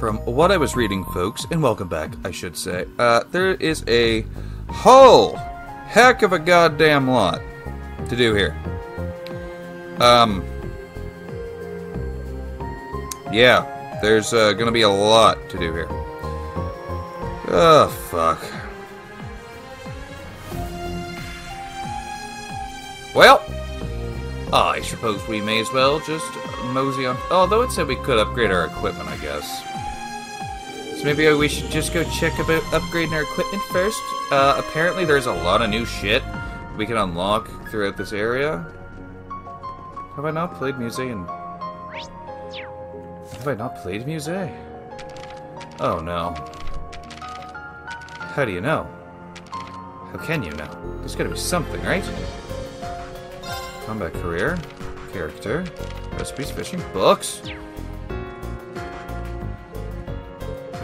From what I was reading, folks, and welcome back, I should say, uh, there is a whole heck of a goddamn lot to do here. Um, yeah, there's uh, gonna be a lot to do here. Oh, fuck. Well, I suppose we may as well just mosey on. Although it said we could upgrade our equipment, I guess. So maybe we should just go check about upgrading our equipment first. Uh, apparently there's a lot of new shit we can unlock throughout this area. Have I not played Museum? Have I not played Musée? Oh no. How do you know? How can you know? There's gotta be something, right? Combat career, character, recipes, fishing, books.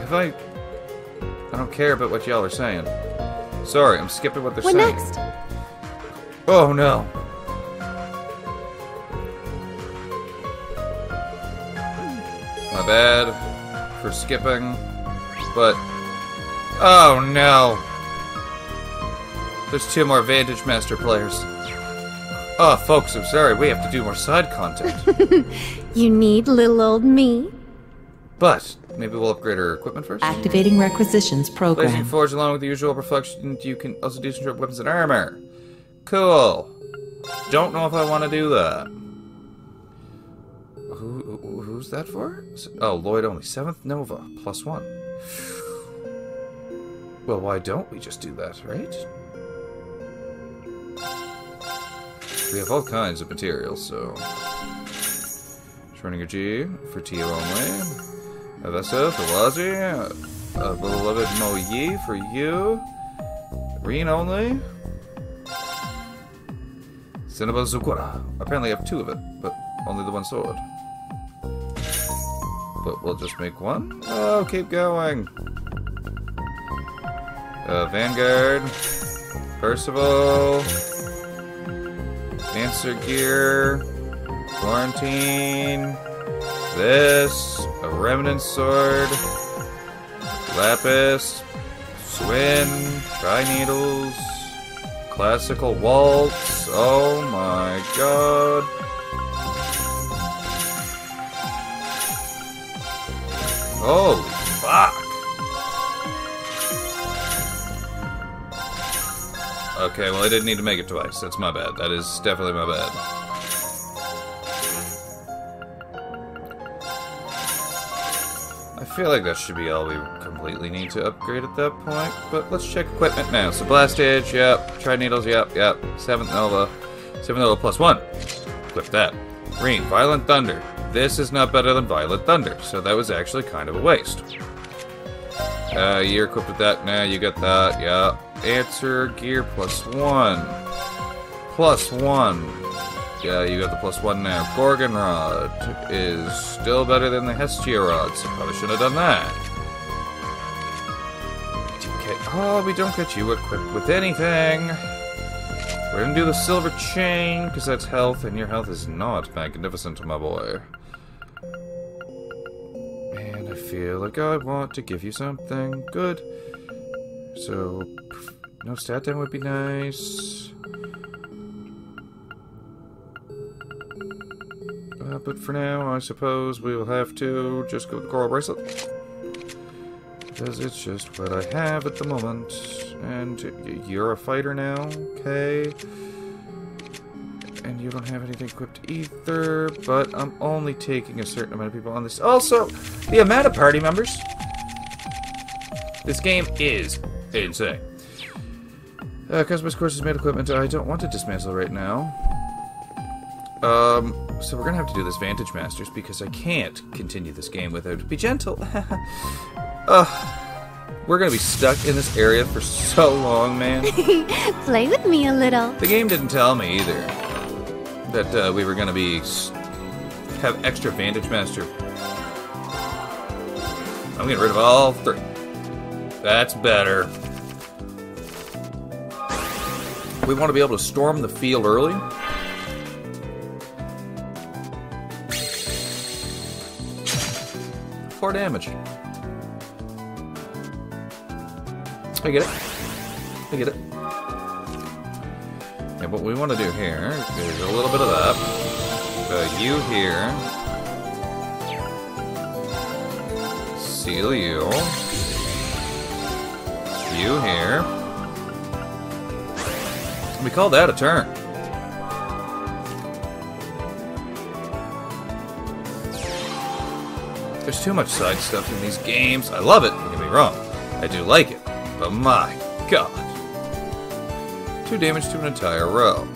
Have I... I don't care about what y'all are saying. Sorry, I'm skipping what they're What saying. next? Oh no. My bad for skipping, but oh no. There's two more Vantage Master players. Oh, folks, I'm sorry. We have to do more side content. You need little old me? but maybe we'll upgrade our equipment first. Activating requisitions program. Blazing. Forge, along with the usual reflection, you can also do some weapons and armor. Cool. Don't know if I want to do that. Who, who who's that for? Oh, Lloyd only seventh Nova plus one. Well, why don't we just do that, right? We have all kinds of materials, so. Schrödinger G for Tio only. Avessa for Wazy. A beloved Mo Yi for you. Rean only. Cinnaba Zukura. Apparently I have two of it, but only the one sword. But we'll just make one. Oh, keep going. Uh, Vanguard. Percival. Dancer gear. Quarantine. This. A remnant sword. Lapis. Swin. Tri needles. Classical waltz. Oh my god. Oh, fuck. Okay, well, I didn't need to make it twice. That's my bad. That is definitely my bad. Feel like that should be all we completely need to upgrade at that point, but let's check equipment now. So Blast Edge, yep. Tri Needles, yep, yep. 7th Nova. 7th Nova plus 1. Equip that. Green, Violent Thunder. This is not better than Violent Thunder, so that was actually kind of a waste. Uh, you're equipped with that. now, you got that. Yeah. Answer gear plus one. Plus one. Yeah, you got the plus one now. Gorgon Rod is still better than the Hestia Rod, so probably should have done that. Okay. Oh, we don't get you equipped with anything. We're gonna do the silver chain, because that's health, and your health is not magnificent, my boy. And I feel like I want to give you something good. So, no stat down would be nice. But for now, I suppose we will have to just go with the coral bracelet. Because it's just what I have at the moment. And you're a fighter now, okay? And you don't have anything equipped either, but I'm only taking a certain amount of people on this. Also, the amount of party members. This game is insane. Uh, customers courses made equipment. I don't want to dismantle right now. Um, so we're gonna have to do this Vantage Masters because I can't continue this game without. Be gentle. Ugh. We're gonna be stuck in this area for so long, man. Play with me a little. The game didn't tell me either that uh, we were gonna be have extra Vantage Master. I'm getting rid of all three. That's better. We want to be able to storm the field early. 4 damage. I get it. I get it. Yeah, what we want to do here is a little bit of that. Uh, you here. Seal you. You here. We call that a turn. There's too much side stuff in these games. I love it, don't get me wrong. I do like it. But my god. Two damage to an entire row.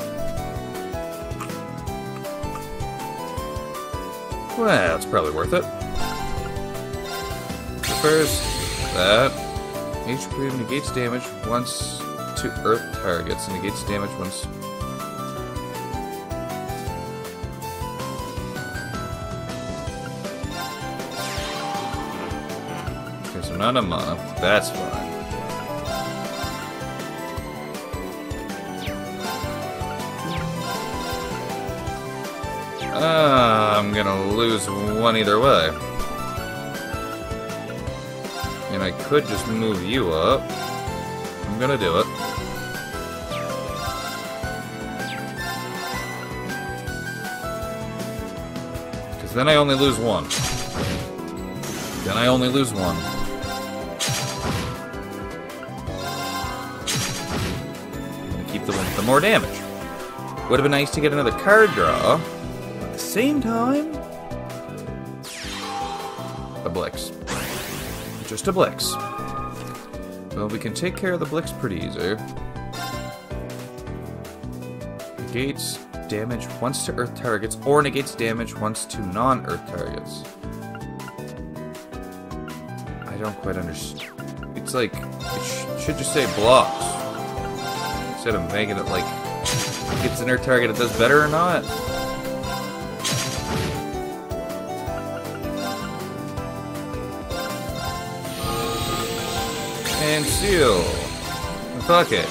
Well, it's probably worth it. First, that. HP negates damage once to earth targets and negates damage once. Not a mana. That's fine. Uh, I'm gonna lose one either way. And I could just move you up. I'm gonna do it. Because then I only lose one. Then I only lose one. With the more damage. Would have been nice to get another card draw. At the same time, a Blix. Just a Blix. Well, we can take care of the Blix pretty easy. Negates damage once to Earth targets, or negates damage once to non-Earth targets. I don't quite understand. It's like, it sh should just say blocks. Instead of making it like, it's an Earth target, it does better or not. And seal. Fuck it.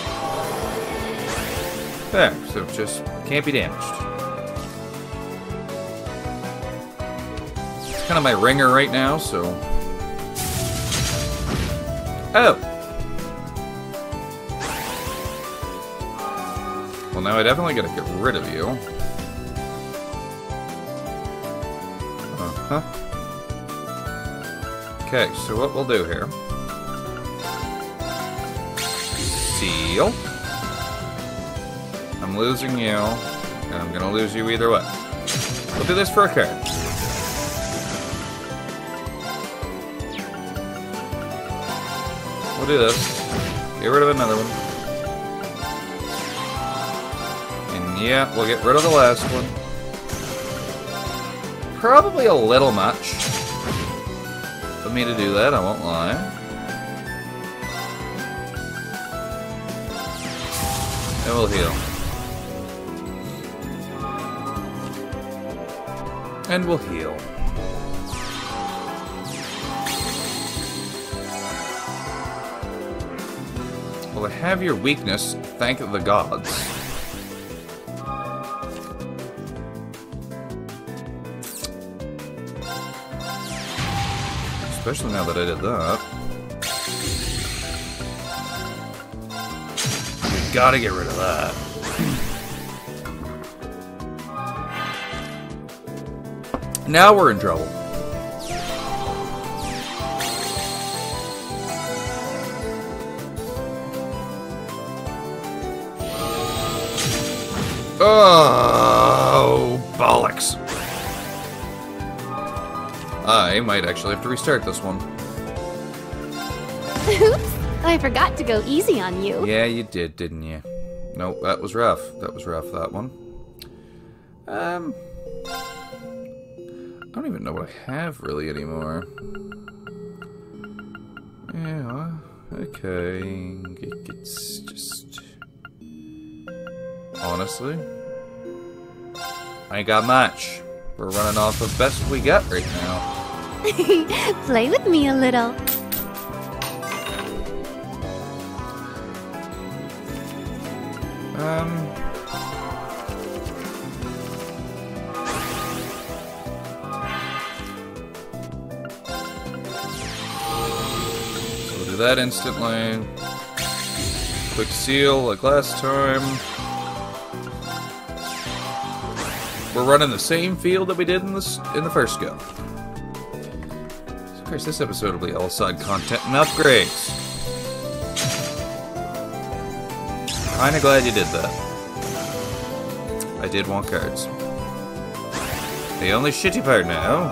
There, so just can't be damaged. It's kind of my ringer right now, so. Oh! Now I definitely gotta get rid of you. Uh huh. Okay, so what we'll do here. Seal. I'm losing you, and I'm gonna lose you either way. We'll do this for a card. We'll do this. Get rid of another one. Yeah, we'll get rid of the last one. Probably a little much for me to do that, I won't lie. And we'll heal. And we'll heal. Well, have your weakness, thank the gods. Especially now that I did that. We gotta get rid of that. now we're in trouble. Oh, bollocks. I might actually have to restart this one. Oops, I forgot to go easy on you. Yeah, you did, didn't you? No, that was rough. That was rough, that one. Um... I don't even know what I have really anymore. Yeah, okay. It's just... Honestly... I ain't got much. We're running off of best we got right now. Play with me a little. Um... Do that instantly. Quick seal like last time. We're running the same field that we did in the in the first go. Course, this episode will be all side content and upgrades. Kinda glad you did that. I did want cards. The only shitty part now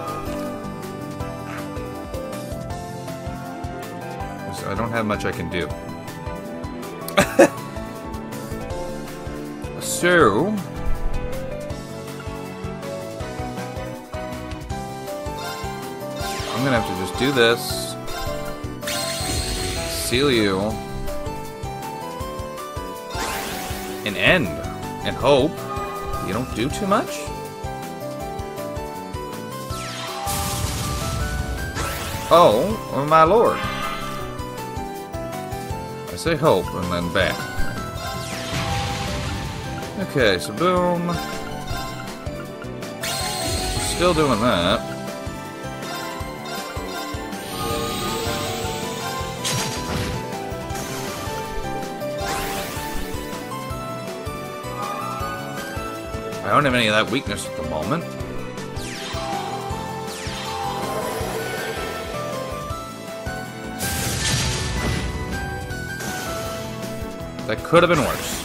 is I don't have much I can do. so gonna have to just do this. Seal you. And end. And hope you don't do too much. Oh, oh my lord. I say hope and then bam. Okay, so boom. Still doing that. Don't have any of that weakness at the moment. That could have been worse.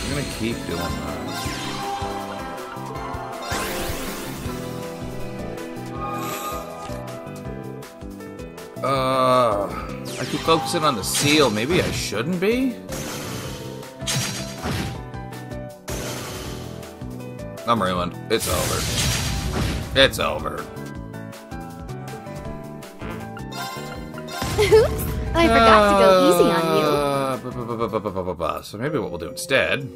I'm gonna keep doing that. focusing on the seal. Maybe I shouldn't be? I'm ruined. It's over. It's over. Oops! I forgot to go easy on you. So maybe what we'll do instead...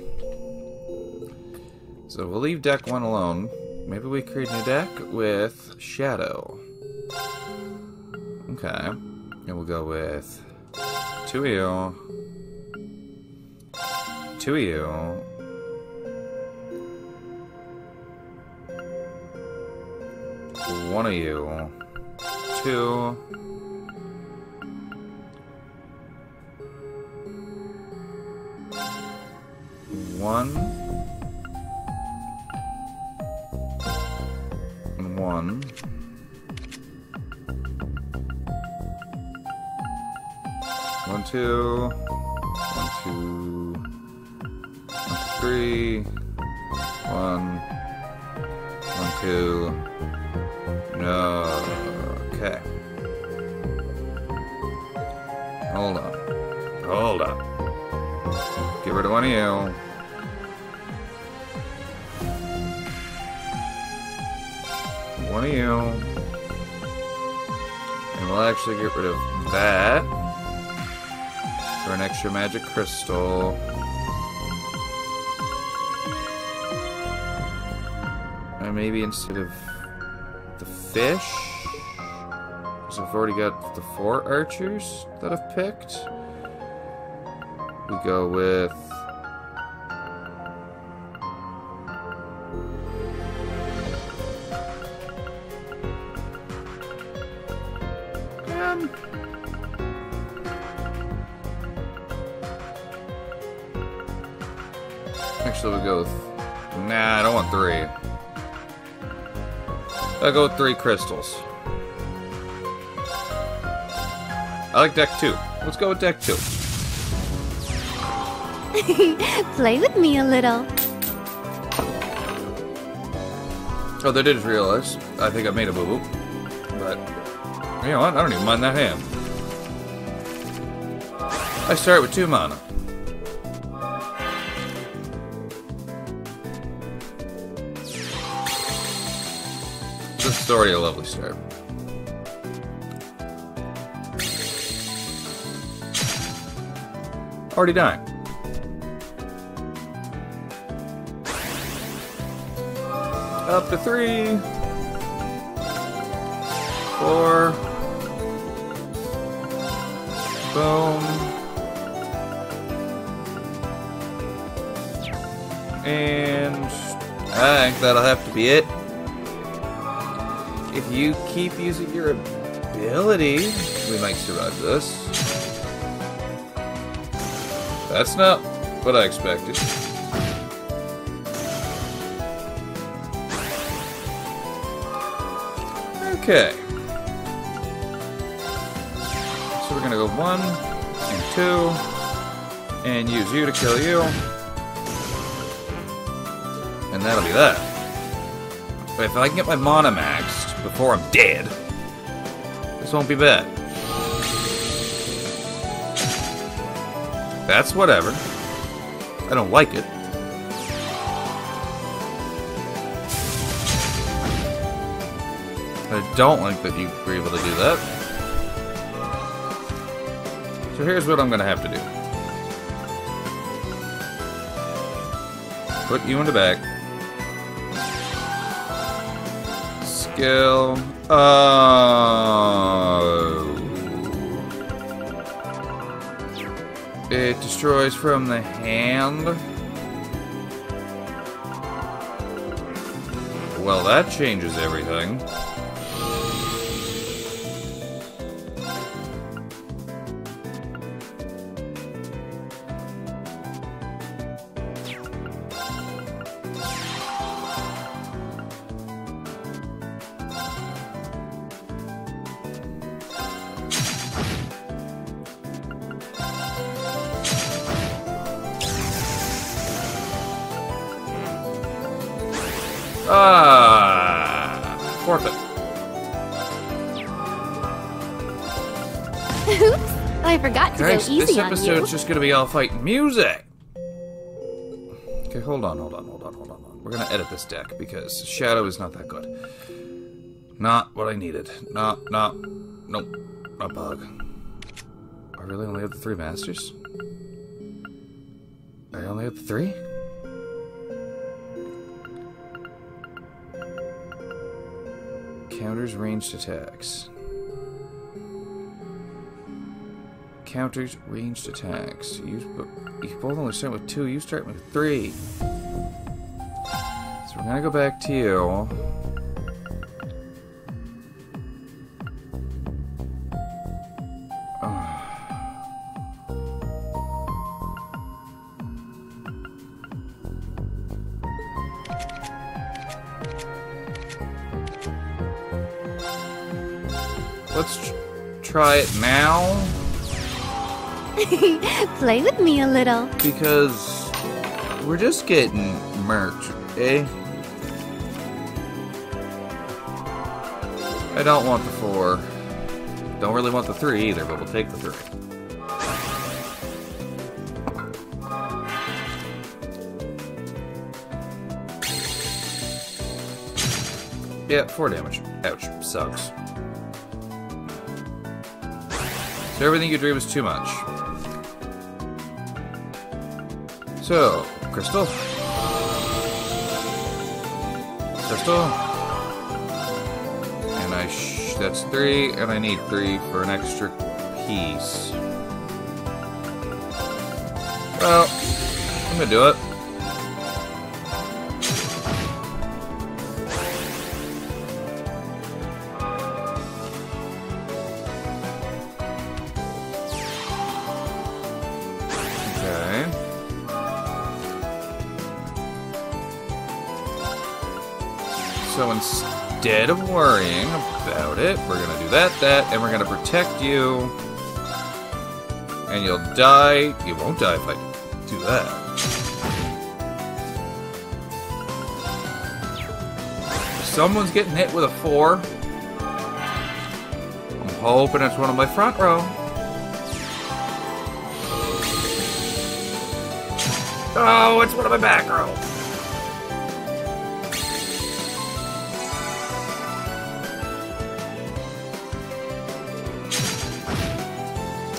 So we'll leave deck one alone. Maybe we create a new deck with Shadow. Okay. And we'll go with two of you. Two of you. One of you. Two. One. One. Two. One, two. One, two, three. One. One, two. No. Okay. Hold on. Hold on. Get rid of one of you. One of you. And we'll actually get rid of that. Extra magic crystal. And maybe instead of the fish. Because I've already got the four archers that I've picked. We go with. I'll go with three crystals. I like deck two. Let's go with deck two. Play with me a little. Oh, they did just realize. I think I made a boo boo. But, you know what? I don't even mind that hand. I start with two mana. This is already a lovely start. Already dying. Up to three. Four. Boom. And I think that'll have to be it. You keep using your ability, we might survive this. That's not what I expected. Okay. So we're gonna go one and two, and use you to kill you. And that'll be that. But if I can get my mana maxed before I'm dead, this won't be bad. That's whatever. I don't like it. I don't like that you were able to do that. So here's what I'm gonna have to do. Put you in the back. Skill. Oh. It destroys from the hand. Well, that changes everything. Ah, forfeit. Oops, I forgot to Guys, go easy this episode's just gonna be all fighting music. Okay, hold on, hold on, hold on, hold on, hold on. We're gonna edit this deck because Shadow is not that good. Not what I needed. Not, not, nope, not bug. I really only have the three masters. I only have the three. Counters ranged attacks. Counters ranged attacks. You, you both only start with two. You start with three. So we're gonna go back to you. Try it now. Play with me a little. Because we're just getting murked, eh? I don't want the four. Don't really want the three either, but we'll take the three. Yeah, four damage. Ouch. Sucks. So everything you dream is too much. So, Crystal. Crystal. And I that's three, and I need three for an extra piece. Well, I'm gonna do it. Instead of worrying about it, we're gonna do that, that, and we're gonna protect you. And you'll die. You won't die if I do that. Someone's getting hit with a four. I'm hoping it's one of my front row. Oh, it's one of my back row.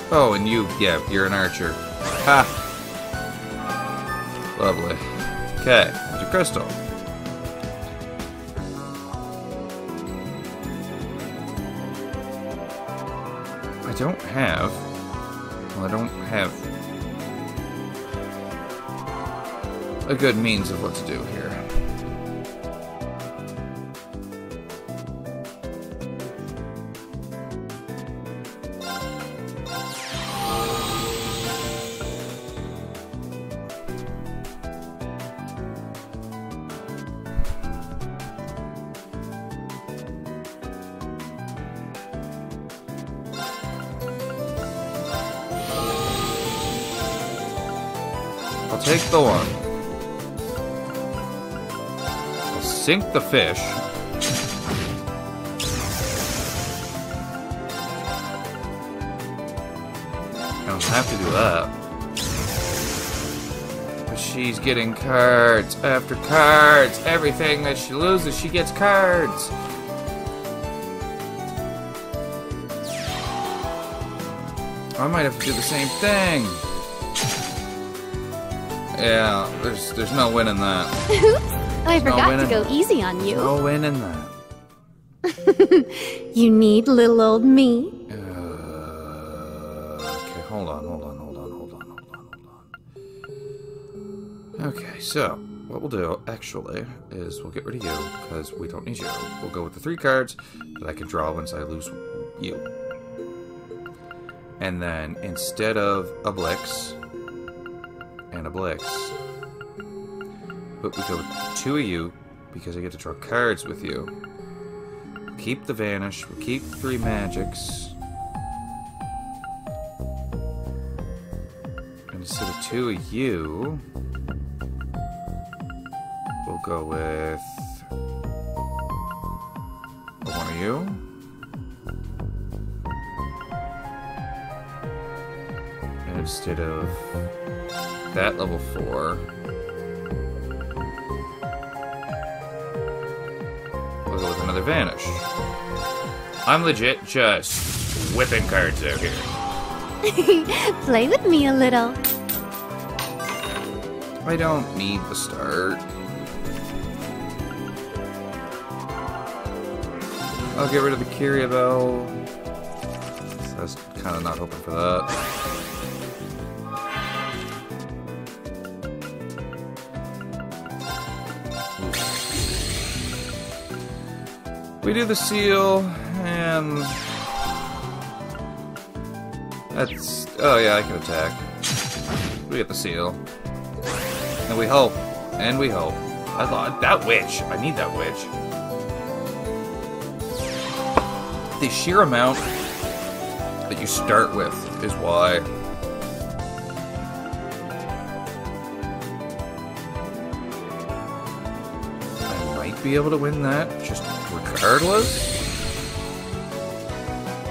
Oh, and you, yeah, you're an archer. Ha! Lovely. Okay, there's a crystal. I don't have. Well, I don't have a good means of what to do here. I'll take the one. I'll sink the fish. I don't have to do that. But she's getting cards after cards. Everything that she loses, she gets cards. I might have to do the same thing. Yeah, there's there's no winning that. I forgot to winning. go easy on you. No winning that. You need little old me. Uh, okay, hold on, hold on, hold on, hold on, hold on, hold on. Okay, so what we'll do actually is we'll get rid of you because we don't need you. We'll go with the three cards that I can draw once I lose you. And then instead of a Blix and a Blix, but we go with two of you because I get to draw cards with you. We'll keep the Vanish, we'll keep three Magics. And instead of two of you, we'll go with one of you. Instead of that level four, we'll go with another Vanish. I'm legit just whipping cards out here. Play with me a little. I don't need the start. I'll get rid of the Kyria Bell. So I was kind of not hoping for that. We do the seal, and that's. Oh yeah, I can attack. We get the seal. And we hope. And we hope. I thought that witch. I need that witch. The sheer amount that you start with is why. I might be able to win that just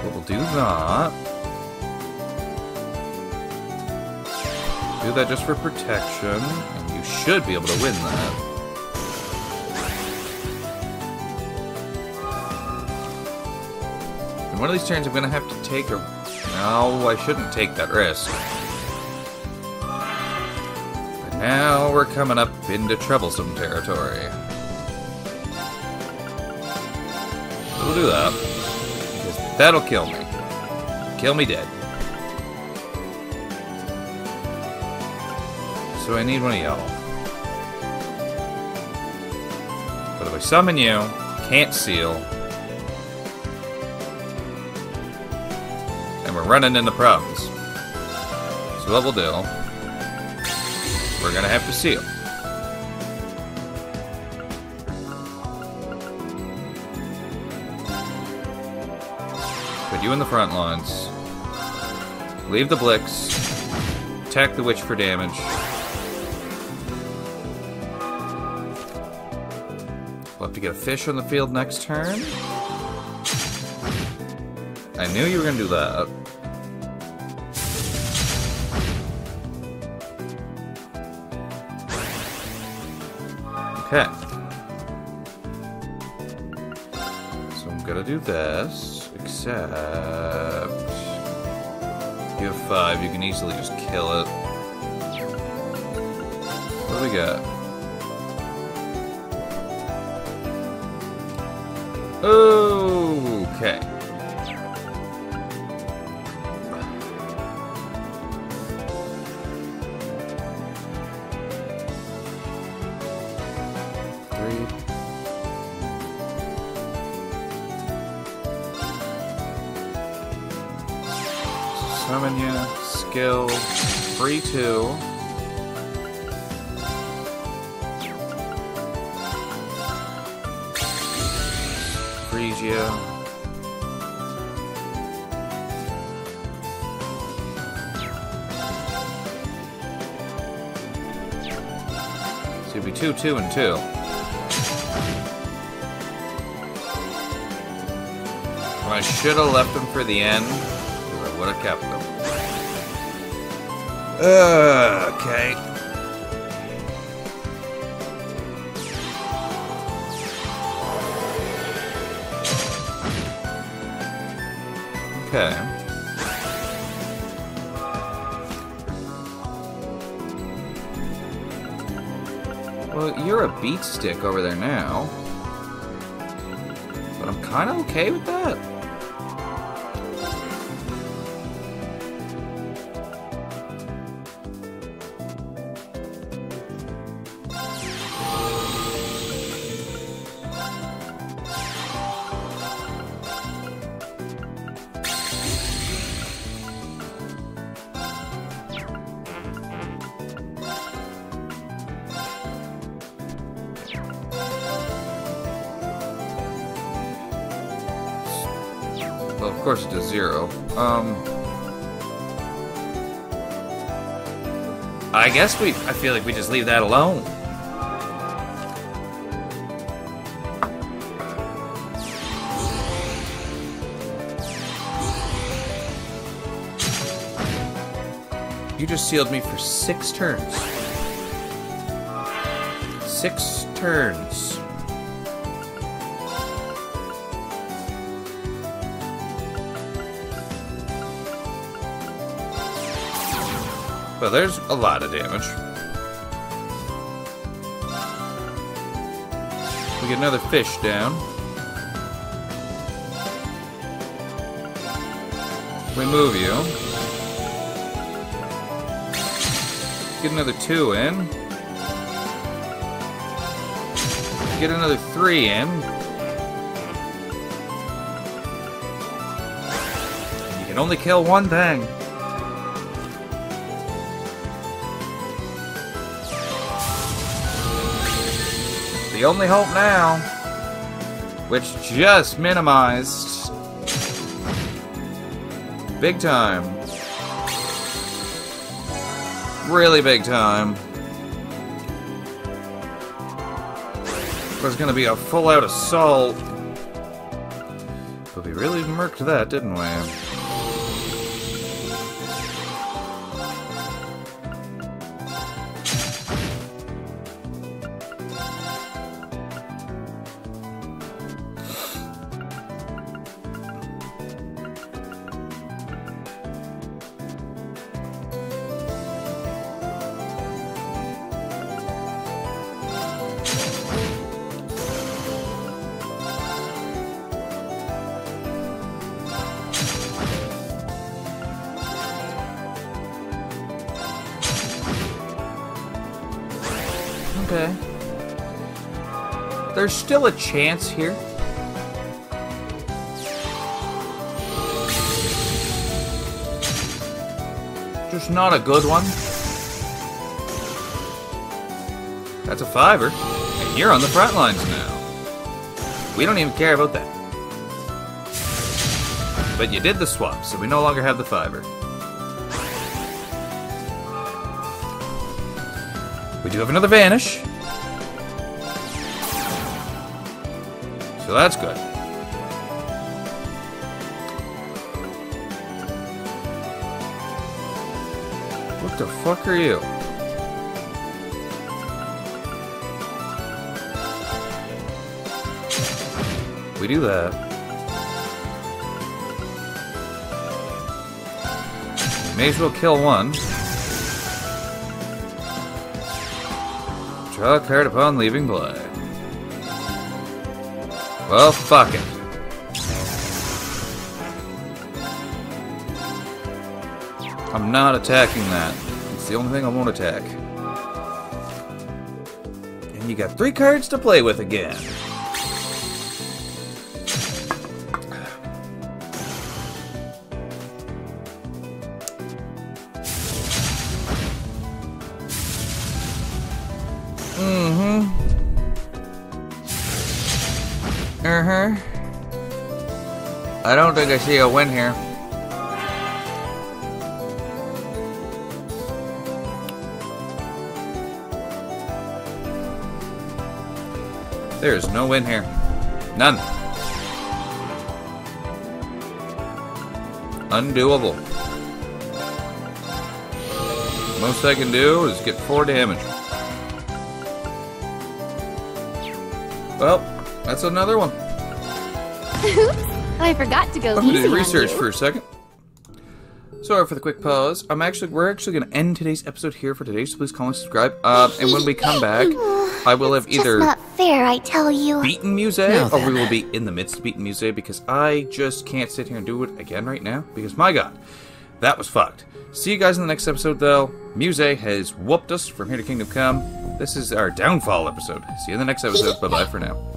We'll do that. Do that just for protection, and you should be able to win that. And one of these turns I'm gonna have to take a... No, I shouldn't take that risk. But now we're coming up into troublesome territory. We'll do that. That'll kill me. Kill me dead. So I need one of y'all. But if I summon you, can't seal. And we're running into problems. So what we'll do, we're gonna have to seal. You in the front lines. Leave the Blix. Attack the Witch for damage. We'll have to get a fish on the field next turn. I knew you were gonna do that. Okay. So I'm gonna do this, except you have five. You can easily just kill it. What do we got? Okay. Skill. Free two. Freeze you. it'd be two, two, and two. I should have left them for the end, or I would have kept them. Okay. Okay. Well, you're a beat stick over there now. But I'm kind of okay with that. Course does zero. Um... I guess we... I feel like we just leave that alone. You just sealed me for six turns. Six turns. Well, there's a lot of damage. We get another fish down. We move you. Get another two in. Get another three in. You can only kill one thing. The only hope now, which just minimized. Big time. Really big time. Was gonna be a full out assault. But we really murked that, didn't we? There's still a chance here. Just not a good one. That's a fiver. And you're on the front lines now. We don't even care about that. But you did the swap, so we no longer have the fiver. We do have another vanish. That's good. What the fuck are you? We do that. May as well kill one. Draw a card upon leaving play. Well, fuck it. I'm not attacking that. It's the only thing I won't attack. And you got three cards to play with again. I don't think I see a win here. There's no win here. None. Undoable. Most I can do is get 4 damage. Well, that's another one. Oops. I forgot to go I'm gonna easy do research on you. for a second. Sorry for the quick pause. I'm actually we're actually gonna end today's episode here for today, so please comment, subscribe. Um, and when we come back, I will have Just either not fair, I tell you. beaten Muse, Now or we will be in the midst of beating Muse because I just can't sit here and do it again right now. Because my god, that was fucked. See you guys in the next episode though. Muse has whooped us from here to Kingdom Come. This is our downfall episode. See you in the next episode. bye bye for now.